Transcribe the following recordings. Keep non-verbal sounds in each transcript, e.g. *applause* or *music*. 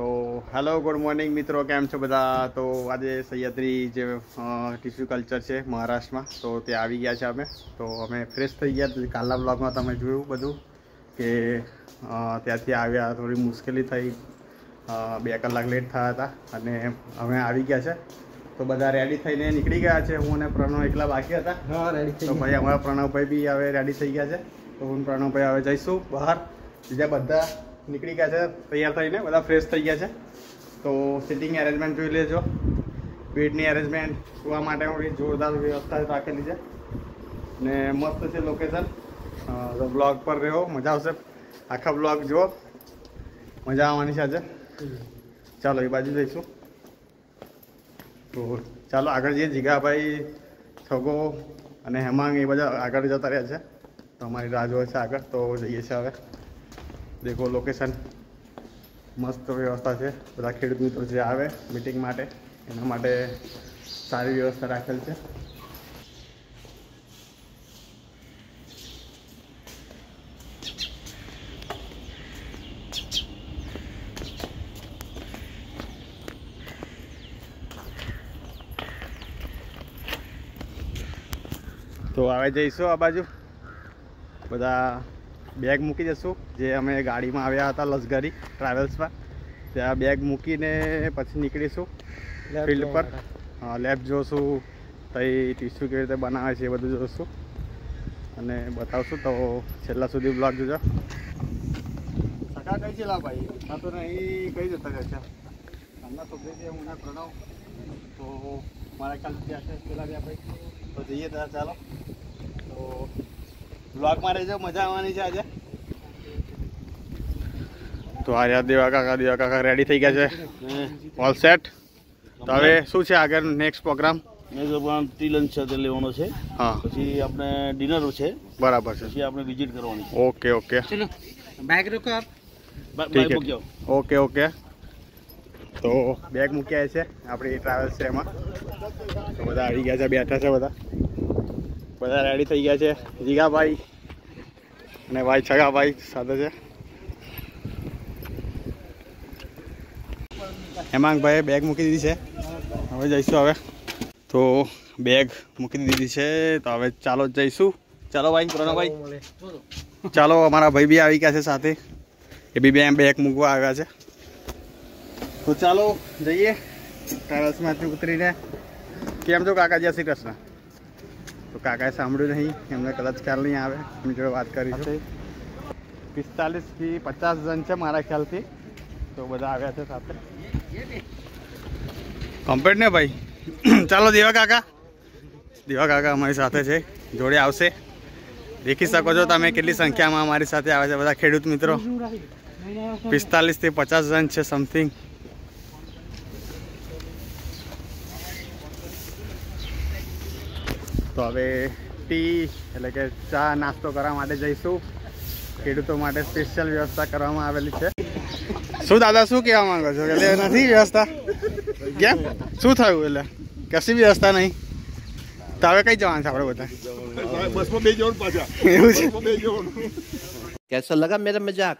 તો hello good morning મિત્રો કેમ છો બધા? તો આજે સહ્યાદ્રી જે ટિશ્યુ કલ્ચર છે મહારાષ્ટ્રમાં તો ત્યાં આવી ગયા છે અમે. તો અમે ફ્રેશ થઈ ગયા. કાલના બ્લોગમાં તમે જોયું બધું કે ત્યાંથી આવ્યા થોડી મુશ્કેલી થઈ. બે કલાક લેટ થયા હતા અને અમે આવી ગયા છે. તો બધા રેડી થઈને નીકળી ગયા છે. હું અને પ્રણવ એકલા બાકી હતા. રેડી તો ભાઈ અમારા પ્રણવભાઈ બી હવે રેડી થઈ ગયા છે. તો હું પ્રણવભાઈ હવે જઈશું બહાર. બીજા બધા નીકળી ગયા છે, તૈયાર થઈને, બધા ફ્રેશ થઈ ગયા છે. તો સિટિંગ એરેન્જમેન્ટ જોઈ લેજો. બેડની એરેન્જમેન્ટ સુવા માટે બી જોરદાર વ્યવસ્થા રાખેલી છે. ને મસ્ત છે લોકેશન બ્લોગ પર રહ્યો, મજા આવશે. આખા બ્લોગ જુઓ. મજા આવવાની છે આજે. ચાલો, એ બાજુ જઈશું. તો ચાલો, આગળ જઈએ. જીગાભાઈ છગો અને હેમાંગ એ બધા આગળ જતા રહ્યા છે. તો અમારી રાહ જોવે છે આગળ. તો જઈએ છીએ હવે. દેખો લોકેશન મસ્ત વ્યવસ્થા છે. બધા ખેડૂત મિત્રો જે આવે મિટિંગ માટે, એના માટે સારી વ્યવસ્થા રાખેલ છે. તો હવે જઈશું આ બાજુ. બધા બેગ મૂકી જશું જે અમે ગાડીમાં આવ્યા હતા લશ્કરી ટ્રાવેલ્સમાં. ત્યાં બેગ મૂકીને પછી નીકળીશું. ફિલ્ડ પર. લેબ જોશું તઈ ટીસ્યુ કેવી રીતે બનાવે છે એ બધું જોશું. અને બતાવશું તો છેલ્લા સુધી બ્લોગ જોજો. સકા કઈ છે લા ભાઈ? હા તો નહીં કઈ જતા હમણાં તો છે હું ના પ્રણવ. તો મારા ખ્યાલ ત્યાં છે પેલા ભાઈ તો જઈએ ત્યાં ચાલો. તો બ્લોગમાં રહેજો મજા આવવાની છે આજે. તો આ દેવા કાકા દેવા કાકા રેડી થઈ ગયા છે. ઓલ સેટ તો હવે શું છે આગળ next program next program tea lunch છે લેવાનો છે. હા. પછી આપણે ડિનર છે. બરાબર છે. પછી આપણે વિઝિટ કરવાની ઓકે ઓકે. ચલો બાઇક રોકો આપ. બાઇક મૂક્યો ઓકે ઓકે. તો બેગ મૂક્યા છે. આપણી ટ્રાવેલ્સ છે એમાં. તો બધા આવી ગયા છે બેઠા છે બધા. બધા રેડી થઈ ગયા છે. જીગાભાઈ અને ભાઈ છગાભાઈ સાથે છે. હેમાંગભાઈએ બેગ મૂકી દીધી છે. હવે જઈશું હવે. તો બેગ મૂકી દીધી છે. તો હવે ચાલો જઈશું. ચાલો ભાઈ પ્રણવભાઈ ચાલો, અમારા ભાઈ બી આવી ગયા છે સાથે. એ બી બે બેગ મૂકવા આવ્યા છે. તો ચાલો જઈએ. ટ્રાવેલ્સમાંથી ઉતરીને. કેમ છો કાકા? જય શ્રી કૃષ્ણ. તો કાકાએ સાંભળ્યું નહીં એમને કદાચ ખ્યાલ નહીં આવે એમની જોડે વાત કરીશું. પિસ્તાલીસથી પચાસ જણ છે મારા ખ્યાલથી. તો બધા આવ્યા છે સાથે. કમ્પ્લેટ ને ભાઈ? *clears throat* ચાલો દેવા કાકા. દેવા કાકા અમારી સાથે છે જોડે આવશે. દેખી શકો છો તમે કેટલી સંખ્યામાં અમારી સાથે આવે છે બધા ખેડૂત મિત્રો. પિસ્તાલીસથી પચાસ જણ છે સમથિંગ તો હવે ટી એટલે કે ચા નાસ્તો કરવા માટે જઈશું ખેડૂતો માટે સ્પેશિયલ વ્યવસ્થા કરવામાં આવેલી છે શું દાદા શું કહેવા માંગો છો એટલે નથી વ્યવસ્થા કેમ શું થયું એટલે કશી વ્યવસ્થા નહીં તો હવે કઈ જવાનું છે આપણે બધા બસમાં બે જવાનું પાછા એવું છે બસમાં બે જવાનું कैसा लगा मेरा मजाक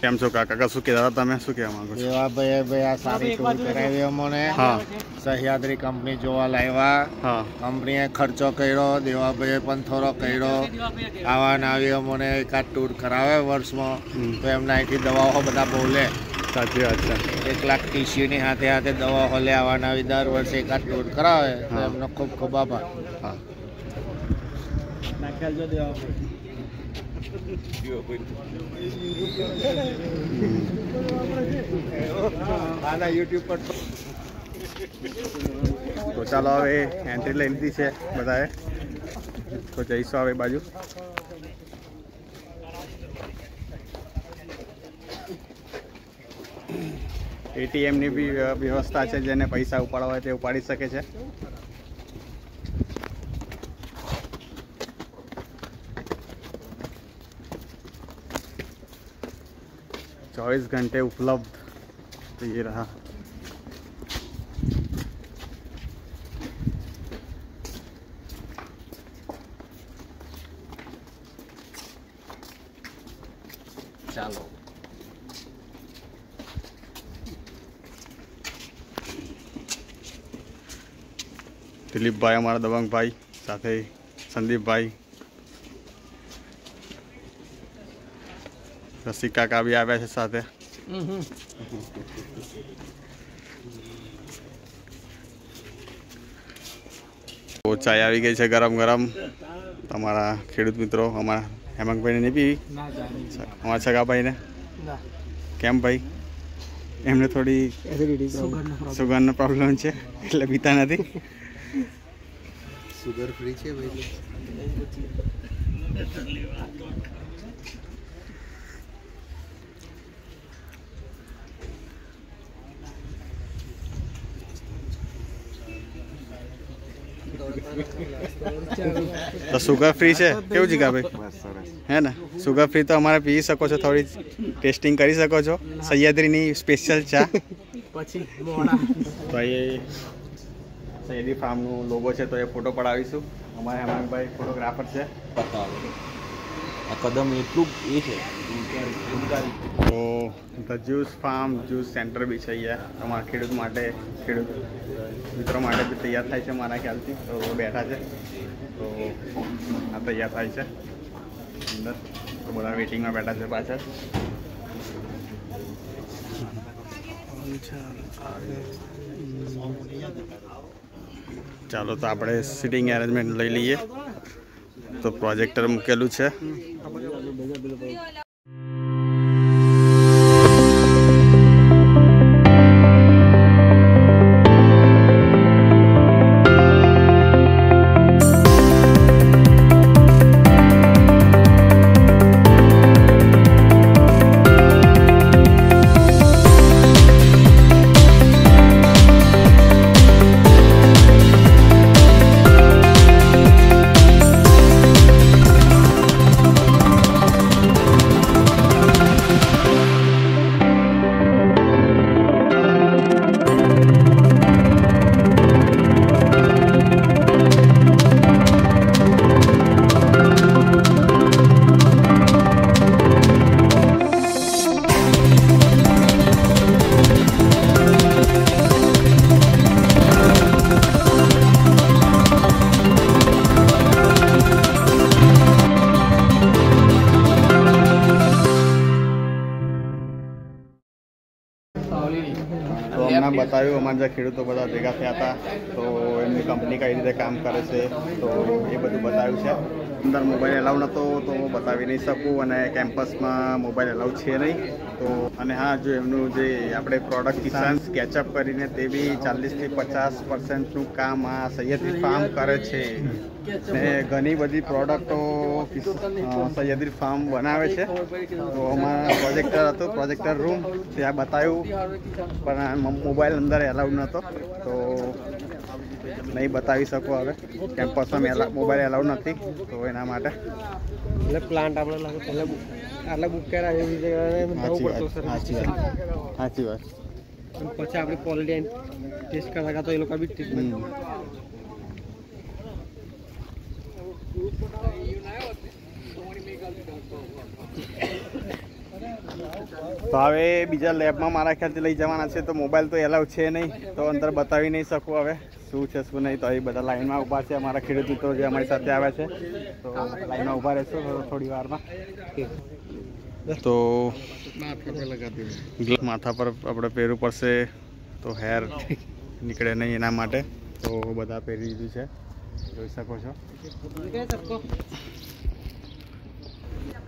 કેમ છો કાકા? કશું કહેતા તમે? શું કહેવા માંગો છો? એવા ભાઈ આ સારી ટૂર કરાવી અમોને. હા. સહ્યાદ્રી કંપની જોવા લાવ્યા હા. કંપનીએ ખર્ચો કર્યો દેવાભાઈએ પણ થોડો કર્યો. આવા ને આવી અમોને એકાદ ટૂર કરાવે વર્ષમાં. તો એમના અહીંથી દવાઓ બધા બોલે. સાચી વાત છે. એક લાખ ટીસીની હાથે હાથે દવાઓ લે આવવાના ને આવી દર વર્ષે એકાદ ટૂર કરાવે. તો એમનો ખૂબ ખૂબ આભાર. હા. યુટ્યુબ પર તો ચાલો હવે એન્ટ્રી લઈ લીધી છે બધાએ. તો જઈશું હવે બાજુ. એટીએમની બી વ્યવસ્થા છે, જેને પૈસા ઉપાડવા હોય તે ઉપાડી શકે છે. चौबीस घंटे उपलब्ध तो ये रहा ચાલો દિલીપભાઈ અમારા દબંગભાઈ સાથે સંદીપભાઈ રસિક કાકા બી આવ્યા છે સાથે ચાય આવી ગઈ છે ગરમ ગરમ તમારા ખેડૂત મિત્રો અમારા હેમંતભાઈને નહીં પીવી અમારા છગાભાઈને કેમ ભાઈ એમને થોડી સુગરનો પ્રોબ્લેમ છે એટલે પીતા નથી સુગર ફ્રી છે ભાઈ તો સુગર ફ્રી છે? કેવું જીગા ભાઈ હે ને? સુગર ફ્રી તો અમારે પી શકો છો થોડી ટેસ્ટિંગ કરી શકો છો. સહ્યાદ્રીની સ્પેશિયલ ચા. તો એ સહ્યાદ્રી ફાર્મનો લોગો છે તો એ ફોટો પડાવીશું. અમારે હેમાંગભાઈ ફોટોગ્રાફર છે. આ કદમ એટલું એ છે. તો the juice farm juice centre બી છે અહીંયા. અમારા ખેડૂત માટે, ખેડૂત મિત્રો માટે બી તૈયાર થાય છે મારા ખ્યાલથી. તો બેઠા છે. તો આ તૈયાર થાય છે. અંદર. તો બધા વેટિંગમાં બેઠા છે પાછળ. ચાલો તો આપણે સિટિંગ એરેન્જમેન્ટ લઈ લઈએ. તો પ્રોજેક્ટર મૂકેલું છે. તો બતાવ્યું અમારા જે ખેડૂતો બધા ભેગા થયા હતા. તો એમની કંપની કઈ રીતે કામ કરે છે, તો એ બધું બતાવ્યું છે. અંદર મોબાઈલ એલાઉ નહોતો, તો બતાવી નહીં શકું અને કેમ્પસમાં મોબાઈલ એલાઉ છે નહીં. તો અને હા, જો એમનું જે આપણે પ્રોડક્ટ કિસાન સ્કેચઅપ કરીને તે બી ચાલીસથી પચાસ પર્સન્ટનું કામ આ સૈયદી ફાર્મ કરે છે. ને ઘણી બધી પ્રોડક્ટો સૈયદી ફાર્મ બનાવે છે. તો અમારા પ્રોજેક્ટર હતો પ્રોજેક્ટર રૂમ ત્યાં બતાવ્યું. પણ મોબાઈલ અંદર એલાઉડ નહોતો. તો નહીં બતાવી શકો હવે. કેમ્પસમાં મેલા મોબાઈલ એલાઉડ નથી તો એના માટે. એટલે પ્લાન્ટ આપણે લાગે પહેલા આટલા બુક કર્યા એવી જગ્યાએ સાચી વાત સાચી વાત પછી આપણે ક્વોલિટી ટેસ્ટ કરતા તો એ લોકો બી ટ્રીટમેન્ટ તો હવે બીજા લેબમાં મારા ખ્યાલથી લઈ જવાના છે તો મોબાઈલ તો એલાવ છે નહીં તો અંદર બતાવી નહીં શકું હવે. શું છે શું નહીં તો એ બધા લાઈનમાં ઊભા છે અમારા ખેડૂત મિત્રો જે અમારી સાથે આવ્યા છે. તો લાઈનમાં ઊભા રહેશો થોડી વારમાં. તો માથા પર આપણે પહેરવું પડશે તો હેર નીકળે નહીં એના માટે. તો બધા પહેરી દીધું છે. જોઈ શકો છો.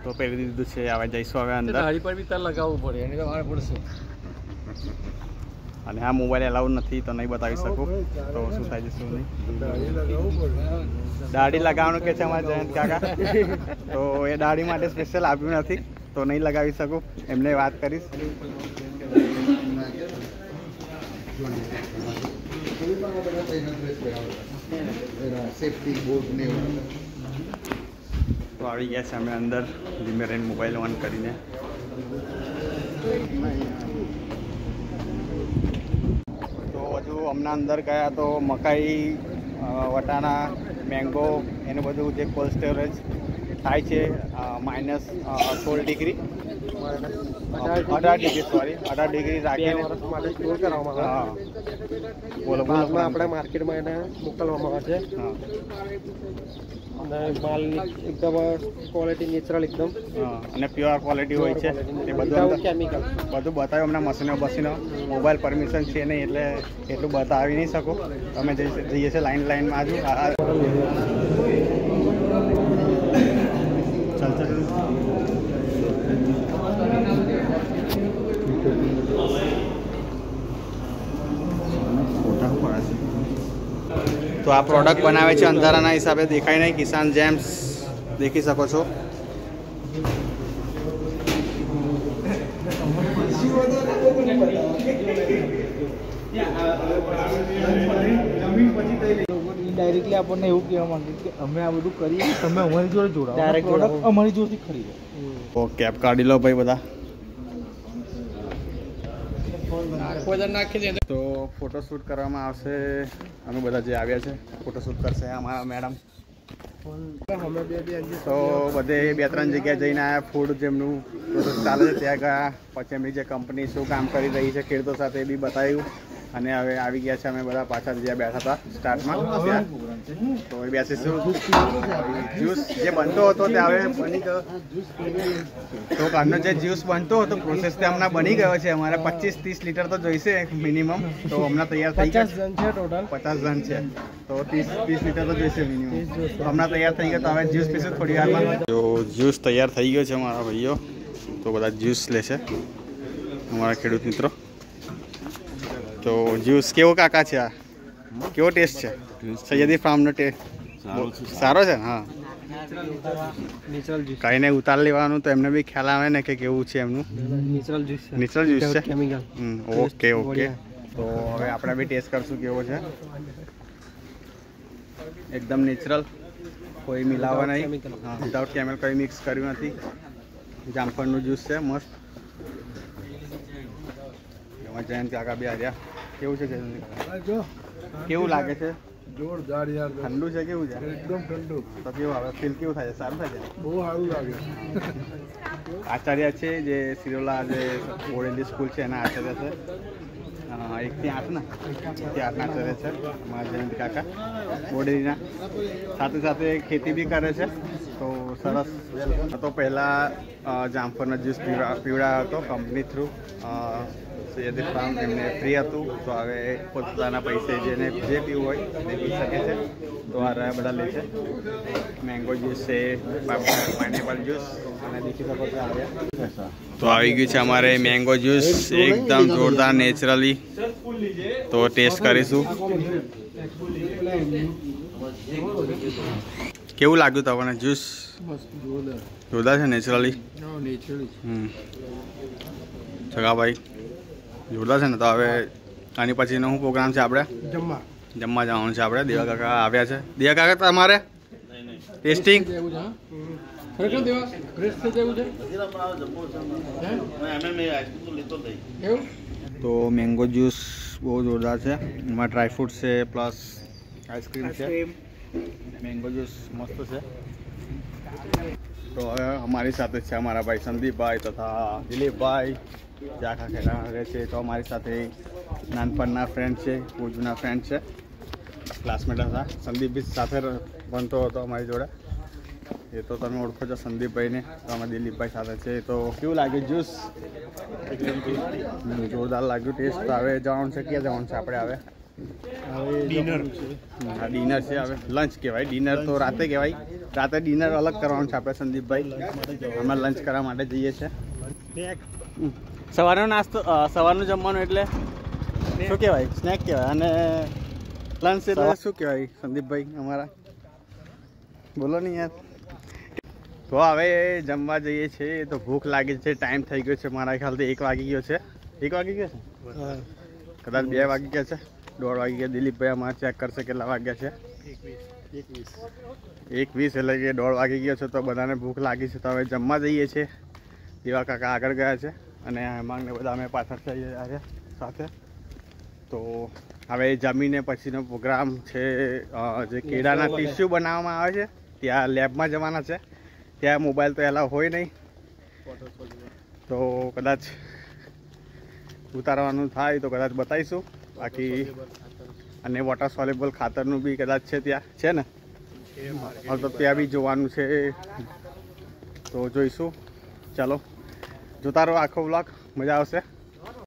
તો પહેરી દીધું છે હવે જઈશું હવે અંદર. પર બી તાર લગાવવું પડે એની તો વાર પડશે. અને આ મોબાઈલ એલાઉડ નથી તો નહીં બતાવી શકું. તો શું થાય છે શું નહીં. દાઢી લગાવવાનું કે છે અમારા જયંત કાકા? તો એ દાઢી માટે સ્પેશિયલ આપ્યું નથી. તો નહીં લગાવી શકું. એમને વાત કરીશ. તો આવી ગયા છે અમે અંદર. ધીમે રહીને મોબાઈલ ઓન કરીને. તો હમણાં અંદર ગયા તો મકાઈ વટાણા મેંગો એનું બધું જે કોલ્ડ સ્ટોરેજ થાય છે માઇનસ સોળ ડિગ્રી અઢાર ડિગ્રી સોરી અઢાર ડિગ્રી રાખીને માટે સ્ટોર કરવામાં આવે. હા. બોલો બાદમાં આપણે માર્કેટમાં એને મોકલવામાં આવે છે. અને માલ એકદમ ક્વોલિટી નેચરલ એકદમ. અને પ્યોર ક્વોલિટી હોય છે. એ બધું કેમિકલ બધું બતાવ્યું હમણાં મશીનો બસીનો. મોબાઈલ પરમિશન છે નહીં એટલે એટલું બતાવી નહીં શકું. તમે જઈ- જઈએ છીએ લાઈન લાઈનમાં હજુ આ- આ- ચાલ ચાલ તો આ પ્રોડક્ટ બનાવે છે અંધારાના હિસાબે દેખાય નહીં. કિસાન જેમ્સ દેખી શકો છો. આપણને એવું કહેવા માંગે કે અમે આ બધું કરીએ તમે અમારી જોડે જોડાઓ. પ્રોડક્ટ અમારી જોડેથી ખરીદો. કેપ કાઢી લો ભાઈ બધા? તો ફોટોશૂટ કરવામાં આવશે. અમે બધા જે આવ્યા છે ફોટોશૂટ કરશે અમારા મેડમ તો બધે બે ત્રણ જગ્યાએ જઈને આવ્યા ફૂડ જેમનું ચાલે છે ત્યાં ગયા. પછી એમની જે કંપની શું કામ કરી રહી છે ખેડૂતો સાથે એ બી બતાવ્યું. અને હવે આવી ગયા છે અમે બધા પાછા જ્યાં બેઠા હતા સ્ટાર્ટમાં ત્યાં તો એ બેસીશું જ્યુસ જે બનતો હતો તે હવે બની ગયો. તો કારનો જે જ્યુસ બનતો હતો પ્રોસેસ તે હમણાં બની ગયો છે. અમારે પચીસ ત્રીસ લીટર તો જોઈશે મિનિમમ તો હમણાં તૈયાર થઈ ગયો. જણ છે ટોટલ પચાસ જણ છે. તો ત્રીસ ત્રીસ લીટર તો જોઈશે મિનિમમ તો હમણાં તૈયાર થઈ ગયો. તો હવે જ્યુસ પીશું થોડી વારમાં. જો જ્યુસ તૈયાર થઈ ગયો છે મારા ભાઈઓ તો બધા જ્યુસ લેશે અમારા ખેડૂત મિત્રો. તો જ્યુસ કેવો કાકા છે આ? કેવો ટેસ્ટ છે? સૈયદી ફાર્મનો ટેસ્ટ સારો છે. ને હા. કઈ નહીં ઉતાર લેવાનું તો એમને બી ખ્યાલ આવે ને કે કેવું છે એમનું. નેચરલ જ્યુસ છે. નેચરલ જ્યુસ છે? હમ, ઓકે ઓકે તો હવે આપણે બી ટેસ્ટ કરશું કેવો છે. એકદમ નેચરલ કોઈ મિલાવા નહીં. હા વિધાઉટ કેમિકલ કંઈ મિક્સ કર્યું નથી. જામફળનું જ્યુસ છે મસ્ત. એમાં જયંત કાકા બી આવ્યા કેવું છે જયંત? કાકા? કેવું લાગે છે? જોરદાર યાર. ઠંડુ છે કેવું છે? એકદમ ઠંડુ. તો કેવું આવે? ફીલ કેવું થાય છે? સારું થાય છે? બહુ સારું લાગે. આચાર્ય છે જે સિરોલા જે ઓળેલી સ્કૂલ છે એના આચાર્ય છે. એકથી આઠ એક એકથી આઠના આચાર્ય છે અમારા જયંત કાકા. બોડેલીના સાથે સાથે ખેતી બી કરે છે. તો સરસ. તો પહેલાં જામફળનો જ્યુસ પીવડા પીવડાવ્યો હતો કંપની થ્રુ સૈયદી ફાર્મ એમને ફ્રી હતું. તો હવે પોતાના પૈસે જેને જે પીવું હોય તે પી શકે છે. તો આ રહ્યા બધા લે છે. મેંગો જ્યુસ છે પાઇનેપલ જ્યુસ અને દેખી શકો છો આવ્યા. તો આવી ગયું છે અમારે મેંગો જ્યુસ એકદમ જોરદાર નેચરલી તો ટેસ્ટ કરીશું. કેવું લાગ્યું તમને જ્યુસ જોરદાર છે નેચરલી હમ. છગાભાઈ જોરદાર છે ને તો હવે આની પછીનો શું પ્રોગ્રામ છે આપણે? જમવા. જમવા જવાનું છે આપણે. દેવા કાકા આવ્યા છે. દેવા કાકા તમારે? ટેસ્ટિંગ? તો મેંગો જ્યુસ બહુ જોરદાર છે. એમાં ડ્રાયફ્રૂટ છે પ્લસ આઈસ્ક્રીમ છે. મેંગો જ્યુસ મસ્ત છે. તો હવે અમારી સાથે છે અમારા ભાઈ સંદીપભાઈ તથા દિલીપભાઈ. જે આખા ખેડા રહે છે તો અમારી સાથે નાનપણના ફ્રેન્ડ છે બહુ ફ્રેન્ડ છે. ક્લાસમેટ હતા. સંદીપ બી સાથે બનતો ભણતો હતો અમારી જોડે. એ તો તમે ઓળખો છો સંદીપભાઈને. તો અમે દિલીપભાઈ સાથે છે. તો કેવું લાગ્યું જ્યુસ જોરદાર લાગ્યું. ટેસ્ટ તો હવે જવાનું છે. ક્યાં જવાનું છે આપણે હવે? ડિનર હા ડિનર છે હવે. લંચ કહેવાય. ડિનર તો રાતે કહેવાય. રાતે ડિનર અલગ કરવાનું છે આપણે સંદીપભાઈ. અમે લંચ કરવા માટે જઈએ છીએ. સવારનો નાસ્તો સવારનું જમવાનું એટલે શું કહેવાય? સ્નેક કહેવાય. અને લંચ એટલે શું કહેવાય સંદીપભાઈ અમારા? બોલો ને યાર. તો હવે જમવા જઈએ છીએ. તો ભૂખ લાગી છે ટાઈમ થઈ ગયો છે. મારા ખ્યાલથી એક વાગી ગયો છે. એક વાગી ગયો છે? કદાચ બે વાગી ગયા છે. દોઢ વાગી ગયા. દિલીપભાઈ અમારે ચેક કરશે કેટલા વાગ્યા છે. એક વીસ એટલે કે દોઢ વાગી ગયો છે. તો બધાને ભૂખ લાગી છે. તો હવે જમવા જઈએ છીએ. દેવા કાકા આગળ ગયા છે. અને હેમાંગને બધા અમે પાછળ થઈ આવ્યા સાથે. તો હવે જમીને પછીનો પ્રોગ્રામ છે જે કેળાના ટીસ્યુ બનાવવામાં આવે છે ત્યાં લેબમાં જવાના છે. ત્યાં મોબાઈલ તો એલાવ હોય નહીં. તો કદાચ ઉતારવાનું થાય તો કદાચ બતાવીશું. બાકી અને વોટર સોલેબલ ખાતરનું બી કદાચ છે ત્યાં છે ને? તો ત્યાં બી જોવાનું છે. તો જોઈશું. ચાલો. જોતા રહો આખો બ્લોગ મજા આવશે.